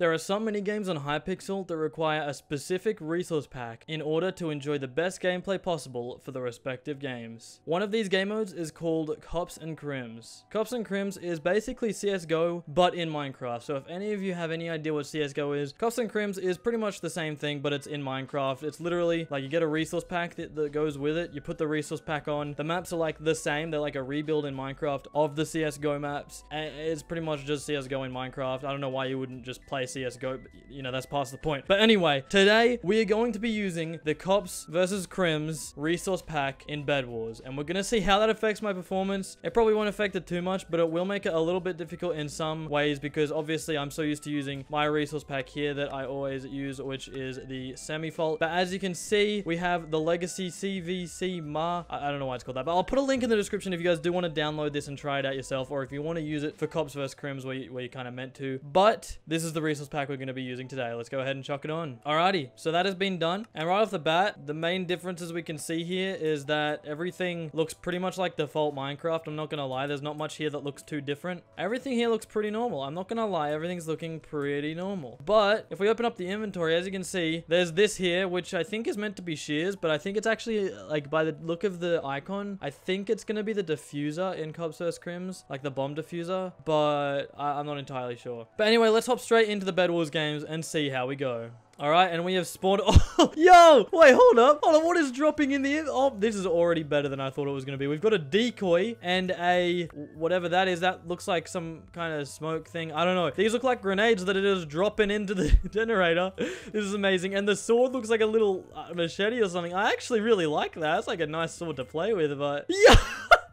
There are some mini games on Hypixel that require a specific resource pack in order to enjoy the best gameplay possible for the respective games. One of these game modes is called Cops and Crims. Cops and Crims is basically CSGO, but in Minecraft. So if any of you have any idea what CSGO is, Cops and Crims is pretty much the same thing, but it's in Minecraft. It's literally like you get a resource pack that, that goes with it. You put the resource pack on. The maps are like the same. They're like a rebuild in Minecraft of the CSGO maps. It's pretty much just CSGO in Minecraft. I don't know why you wouldn't just play CSGO, but you know, that's past the point. But anyway, today we are going to be using the Cops versus Crims resource pack in Bed Wars. And we're going to see how that affects my performance. It probably won't affect it too much, but it will make it a little bit difficult in some ways because obviously I'm so used to using my resource pack here that I always use, which is the semi-fault. But as you can see, we have the Legacy CVC Ma. I, I don't know why it's called that, but I'll put a link in the description if you guys do want to download this and try it out yourself, or if you want to use it for Cops vs. Crims where you, where you kind of meant to. But this is the resource pack we're going to be using today. Let's go ahead and chuck it on. Alrighty, so that has been done. And right off the bat, the main differences we can see here is that everything looks pretty much like default Minecraft. I'm not going to lie. There's not much here that looks too different. Everything here looks pretty normal. I'm not going to lie. Everything's looking pretty normal. But if we open up the inventory, as you can see, there's this here, which I think is meant to be shears, but I think it's actually, like, by the look of the icon, I think it's going to be the diffuser in Cops vs. Crims, like the bomb diffuser, but I I'm not entirely sure. But anyway, let's hop straight into the Bed Wars games and see how we go. All right, and we have spawned. Oh, yo, wait, hold up, hold on. What is dropping in the? Oh, this is already better than I thought it was gonna be. We've got a decoy and a whatever that is. That looks like some kind of smoke thing. I don't know. These look like grenades that it is dropping into the generator. This is amazing. And the sword looks like a little uh, machete or something. I actually really like that. It's like a nice sword to play with, but yeah.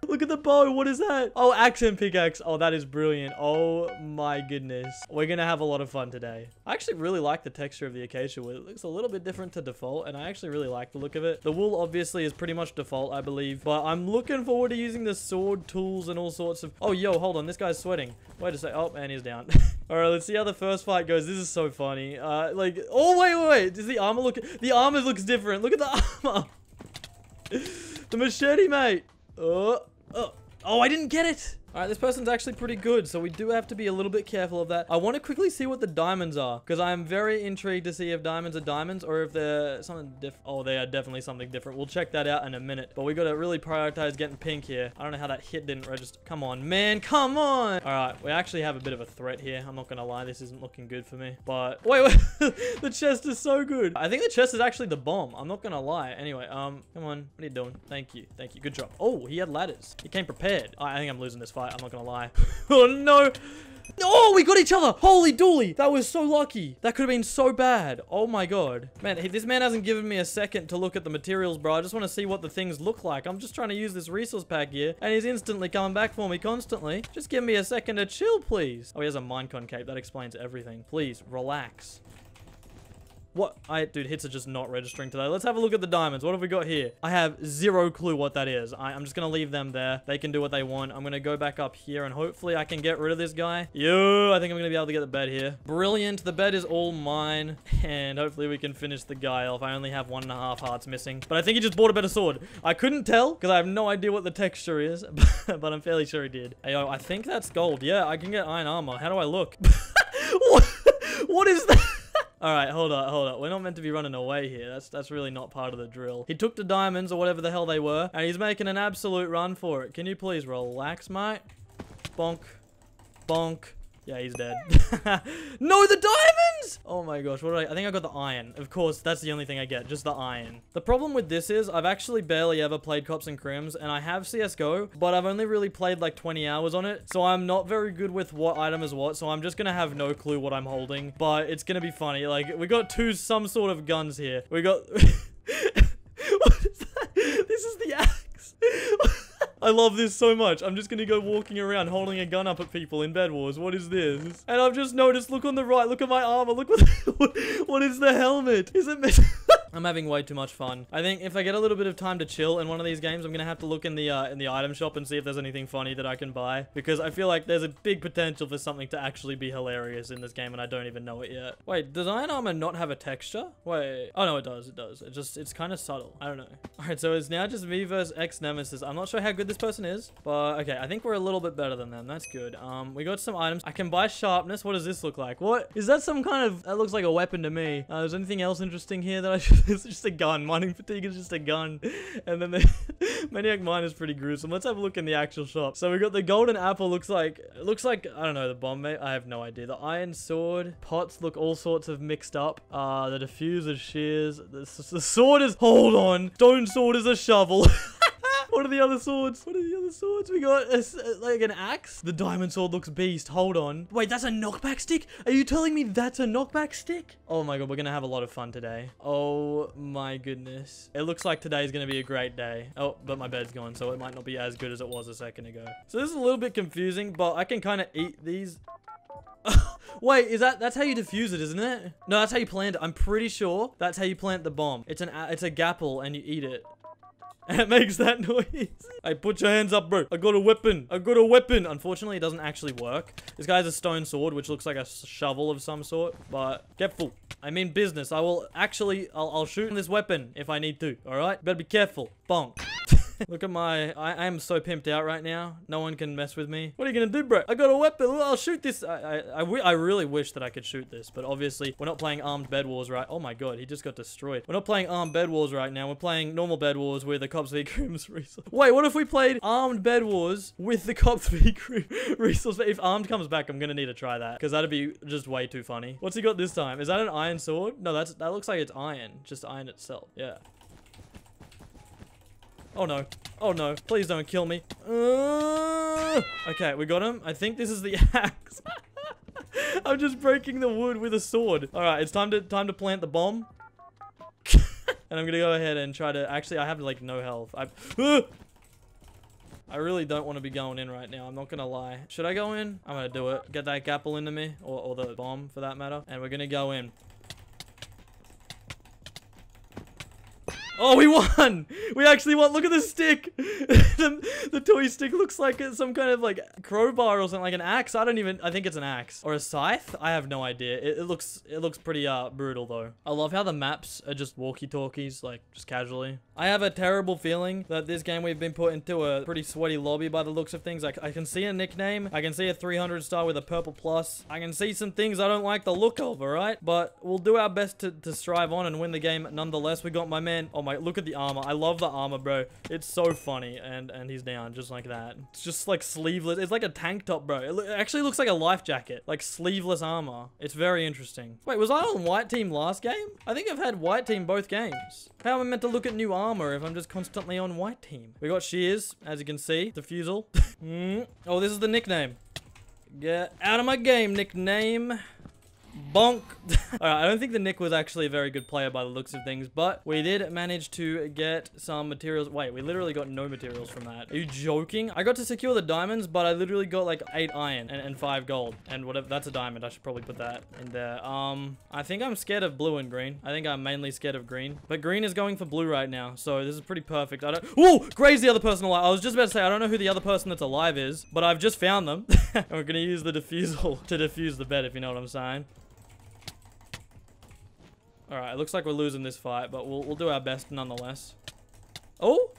Look at the bow. What is that? Oh, accent pickaxe. Oh, that is brilliant. Oh my goodness. We're going to have a lot of fun today. I actually really like the texture of the acacia wood. It looks a little bit different to default, and I actually really like the look of it. The wool obviously is pretty much default, I believe, but I'm looking forward to using the sword tools and all sorts of... Oh, yo, hold on. This guy's sweating. Wait a sec. Oh, man, he's down. all right, let's see how the first fight goes. This is so funny. Uh, like, oh, wait, wait, wait. Does the armor look... The armor looks different. Look at the armor. the machete, mate. Oh, oh, oh, I didn't get it. All right, this person's actually pretty good, so we do have to be a little bit careful of that. I want to quickly see what the diamonds are, because I'm very intrigued to see if diamonds are diamonds or if they're something different. Oh, they are definitely something different. We'll check that out in a minute, but we got to really prioritize getting pink here. I don't know how that hit didn't register. Come on, man, come on. All right, we actually have a bit of a threat here. I'm not going to lie, this isn't looking good for me, but wait, wait. the chest is so good. I think the chest is actually the bomb. I'm not going to lie. Anyway, um, come on. What are you doing? Thank you. Thank you. Good job. Oh, he had ladders. He came prepared. I think I'm losing this fight. I'm not to lie. oh, no. Oh, we got each other. Holy dooly. That was so lucky. That could have been so bad. Oh my god. Man, this man hasn't given me a second to look at the materials, bro. I just want to see what the things look like. I'm just trying to use this resource pack here, and he's instantly coming back for me constantly. Just give me a second to chill, please. Oh, he has a MineCon cape. That explains everything. Please, relax. What? I, dude, hits are just not registering today. Let's have a look at the diamonds. What have we got here? I have zero clue what that is. I, am just going to leave them there. They can do what they want. I'm going to go back up here and hopefully I can get rid of this guy. Yo, I think I'm going to be able to get the bed here. Brilliant. The bed is all mine and hopefully we can finish the guy off. I only have one and a half hearts missing, but I think he just bought a better sword. I couldn't tell because I have no idea what the texture is, but I'm fairly sure he did. Yo, I think that's gold. Yeah, I can get iron armor. How do I look? what? what is that? All right, hold up, hold up. We're not meant to be running away here. That's that's really not part of the drill. He took the diamonds or whatever the hell they were, and he's making an absolute run for it. Can you please relax, mate? Bonk. Bonk. Yeah, he's dead. no, the diamonds! Oh my gosh, what did I... I think I got the iron. Of course, that's the only thing I get, just the iron. The problem with this is, I've actually barely ever played Cops and Crims, and I have CSGO, but I've only really played like 20 hours on it, so I'm not very good with what item is what, so I'm just gonna have no clue what I'm holding, but it's gonna be funny. Like, we got two some sort of guns here. We got... what is that? This is the axe. I love this so much. I'm just gonna go walking around holding a gun up at people in Bed Wars. What is this? And I've just noticed, look on the right, look at my armor, look what, what is the helmet? Is it I'm having way too much fun. I think if I get a little bit of time to chill in one of these games, I'm gonna have to look in the uh, in the item shop and see if there's anything funny that I can buy. Because I feel like there's a big potential for something to actually be hilarious in this game and I don't even know it yet. Wait, does iron armor not have a texture? Wait, oh no, it does, it does. It just, it's kind of subtle. I don't know. All right, so it's now just me versus X Nemesis. I'm not sure how good this person is, but okay, I think we're a little bit better than them. That's good. Um, we got some items. I can buy sharpness. What does this look like? What? Is that some kind of, that looks like a weapon to me. Uh, is anything else interesting here that I should, it's just a gun. Mining fatigue is just a gun. And then the Maniac Miner is pretty gruesome. Let's have a look in the actual shop. So we got the golden apple looks like, looks like, I don't know, the bomb mate. I have no idea. The iron sword, pots look all sorts of mixed up. Uh, the diffuser shears, the, the sword is, hold on. Stone sword is a shovel. What are the other swords? What are the other swords? We got a, like an axe. The diamond sword looks beast. Hold on. Wait, that's a knockback stick? Are you telling me that's a knockback stick? Oh my god, we're gonna have a lot of fun today. Oh my goodness. It looks like today's gonna be a great day. Oh, but my bed's gone, so it might not be as good as it was a second ago. So this is a little bit confusing, but I can kind of eat these. Wait, is that that's how you defuse it, isn't it? No, that's how you plant it. I'm pretty sure that's how you plant the bomb. It's an it's a gapple and you eat it. And it makes that noise. Hey, put your hands up, bro. I got a weapon. I got a weapon. Unfortunately, it doesn't actually work. This guy has a stone sword, which looks like a shovel of some sort. But careful. I mean business. I will actually, I'll, I'll shoot this weapon if I need to. All right? Better be careful. Bonk. Look at my... I, I, am so pimped out right now. No one can mess with me. What are you gonna do, bro? I got a weapon. I'll shoot this. I, I, I, really wish that I could shoot this, but obviously we're not playing Armed Bed Wars right... Oh my god, he just got destroyed. We're not playing Armed Bed Wars right now. We're playing normal Bed Wars with the Cops v Crims resource. Wait, what if we played Armed Bed Wars with the Cops v Crims resource? If Armed comes back, I'm gonna need to try that, because that'd be just way too funny. What's he got this time? Is that an iron sword? No, that's that looks like it's iron. Just iron itself. Yeah. Oh no. Oh no. Please don't kill me. Uh, okay, we got him. I think this is the axe. I'm just breaking the wood with a sword. Alright, it's time to time to plant the bomb. and I'm gonna go ahead and try to actually I have like no health. I uh, I really don't want to be going in right now. I'm not gonna lie. Should I go in? I'm gonna do it. Get that gapple into me. Or, or the bomb for that matter. And we're gonna go in. Oh, we won! We actually won. Look at the stick. the, the, toy stick looks like some kind of like crowbar or something, like an axe. I don't even. I think it's an axe or a scythe. I have no idea. It, it looks. It looks pretty uh brutal though. I love how the maps are just walkie-talkies, like just casually. I have a terrible feeling that this game we've been put into a pretty sweaty lobby by the looks of things. I, I can see a nickname. I can see a 300 star with a purple plus. I can see some things I don't like the look of. All right, but we'll do our best to to strive on and win the game nonetheless. We got my man. Oh my, look at the armor. I love the armor, bro. It's so funny. And and he's down just like that. It's just like sleeveless. It's like a tank top, bro. It, it actually looks like a life jacket. Like sleeveless armor. It's very interesting. Wait, was I on white team last game? I think I've had white team both games. How am I meant to look at new armor if I'm just constantly on white team? We got shears, as you can see. Diffusal. mm. Oh, this is the nickname. Get out of my game, nickname. Bonk. Alright, I don't think the Nick was actually a very good player by the looks of things, but we did manage to get some materials. Wait, we literally got no materials from that. Are you joking? I got to secure the diamonds, but I literally got like 8 iron and, and 5 gold. And whatever, that's a diamond. I should probably put that in there. Um, I think I'm scared of blue and green. I think I'm mainly scared of green. But green is going for blue right now, so this is pretty perfect. I don't- Ooh! Gray's the other person alive. I was just about to say, I don't know who the other person that's alive is, but I've just found them. and we're gonna use the diffusal to defuse the bed, if you know what I'm saying. Alright, it looks like we're losing this fight, but we'll, we'll do our best nonetheless. Oh!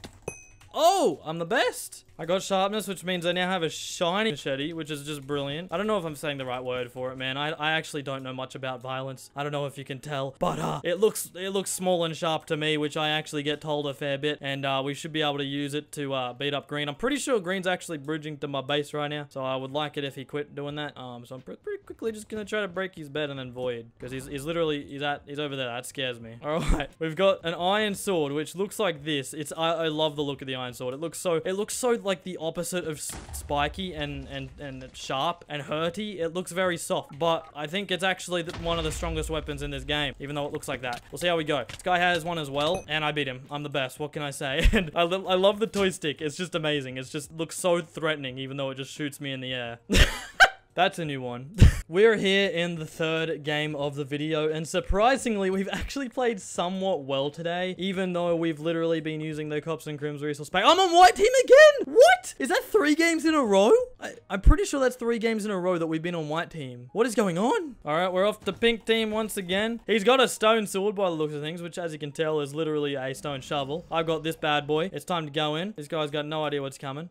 Oh! I'm the best! I got sharpness, which means I now have a shiny machete, which is just brilliant. I don't know if I'm saying the right word for it, man. I, I actually don't know much about violence. I don't know if you can tell, but uh, it looks it looks small and sharp to me, which I actually get told a fair bit, and uh, we should be able to use it to uh, beat up Green. I'm pretty sure Green's actually bridging to my base right now, so I would like it if he quit doing that. Um, so I'm pretty quickly just gonna try to break his bed and then void, because he's, he's literally, he's at, he's over there. That scares me. All right, we've got an iron sword, which looks like this. It's, I, I love the look of the iron sword. It looks so, it looks so like the opposite of spiky and, and, and sharp and hurty. It looks very soft, but I think it's actually one of the strongest weapons in this game, even though it looks like that. We'll see how we go. This guy has one as well, and I beat him. I'm the best. What can I say? and I, I love the toy stick. It's just amazing. It just looks so threatening, even though it just shoots me in the air. That's a new one. We're here in the third game of the video, and surprisingly, we've actually played somewhat well today, even though we've literally been using the Cops and Crims resource pack. I'm on white team again! What? Is that three games in a row? I, am pretty sure that's three games in a row that we've been on white team. What is going on? All right, we're off to pink team once again. He's got a stone sword by the looks of things, which as you can tell is literally a stone shovel. I've got this bad boy. It's time to go in. This guy's got no idea what's coming.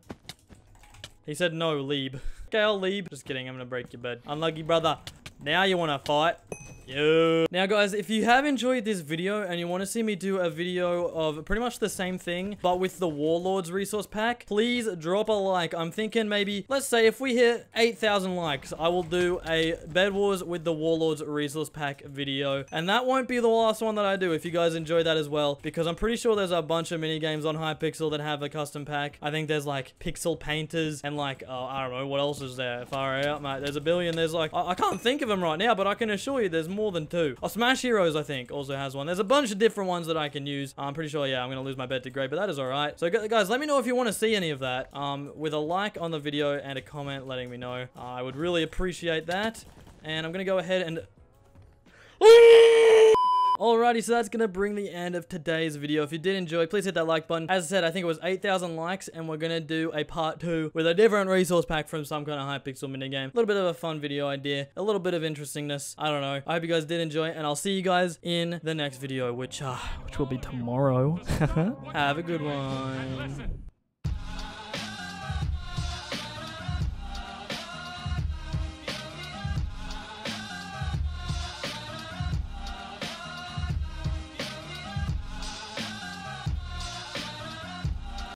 He said no, leave. Okay, I'll leave. Just kidding, I'm gonna break your bed. Unlucky brother. Now you wanna fight? Yeah. Now guys, if you have enjoyed this video and you want to see me do a video of pretty much the same thing, but with the Warlords resource pack, please drop a like. I'm thinking maybe, let's say if we hit 8,000 likes, I will do a Bed Wars with the Warlords resource pack video. And that won't be the last one that I do if you guys enjoy that as well, because I'm pretty sure there's a bunch of mini games on Hypixel that have a custom pack. I think there's like Pixel Painters and like, oh, I don't know, what else is there? Far out, mate. There's a billion. There's like, I, I can't think of them right now, but I can assure you there's more than two. Oh, Smash Heroes, I think, also has one. There's a bunch of different ones that I can use. I'm pretty sure, yeah, I'm going to lose my bet to Gray, but that is all right. So, guys, let me know if you want to see any of that um, with a like on the video and a comment letting me know. Uh, I would really appreciate that. And I'm going to go ahead and... Alrighty, so that's gonna bring the end of today's video. If you did enjoy, please hit that like button. As I said, I think it was 8,000 likes, and we're gonna do a part two with a different resource pack from some kind of Hypixel minigame. A little bit of a fun video idea, a little bit of interestingness. I don't know. I hope you guys did enjoy, and I'll see you guys in the next video, which uh, which will be tomorrow. Have a good one.